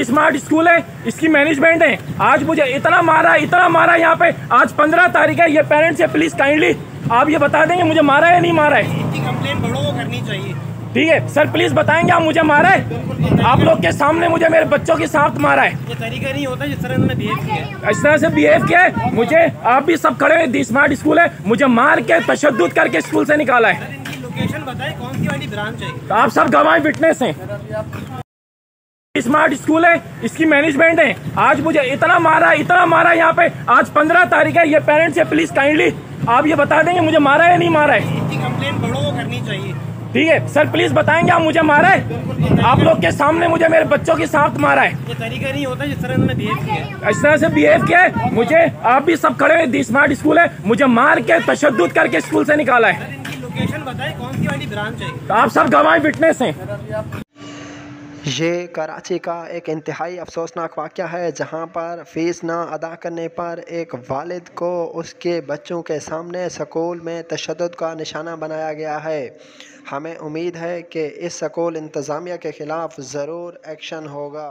Smart school है इसकी management है। आज मुझे इतना मारा इतना मारा यहाँ पे। आज पंद्रह तारीख है ये पेरेंट्स है प्लीज़ काइंडली आप ये बता देंगे मुझे मारा है या नहीं मारा है? इनकी कंप्लेन बड़ों को करनी चाहिए। ठीक है सर प्लीज़ बताएँगे आप मुझे मारा है? आप लोग के सामने मुझे मेरे बच्चों के साथ मारा है। ये तरीका नहीं होता जिस तरह इन्होंने बिहेव किया इस तरह से बिहेव किया है? मुझे आप भी सब खड़े हुए स्मार्ट स्कूल है। मुझे मार के तशद करके स्कूल से निकाला है। लोकेशन बताए कौन सी वाली ब्रांच है? आप सब गवाह विटनेस हैं। स्मार्ट स्कूल है इसकी मैनेजमेंट है। आज मुझे इतना मारा इतना मारा यहाँ पे। आज पंद्रह तारीख है ये पेरेंट्स है प्लीज़ काइंडली आप ये बता देंगे मुझे मारा है या नहीं मारा है? कंप्लेन बड़ों को करनी चाहिए। ठीक है सर प्लीज़ बताएँगे आप मुझे मारा है? आप लोग के सामने मुझे मेरे बच्चों के साथ मारा है। ये तरीका नहीं होता जिस तरह इन्होंने बिहेव किया इस तरह से बिहेव किया है? मुझे आप भी सब खड़े हुए स्मार्ट स्कूल है। मुझे मार के तशद करके स्कूल से निकाला है। लोकेशन बताए कौन सी वाली ब्रांच है? आप सब गवाह विटनेस हैं। ये कराची का एक इंतहाई अफसोसनाक वाक़ है, जहाँ पर फ़ीस ना अदा करने पर एक वालद को उसके बच्चों के सामने स्कूल में तशद का निशाना बनाया गया है। हमें उम्मीद है कि इस स्कूल इंतज़ामिया के ख़िलाफ़ ज़रूर एक्शन होगा।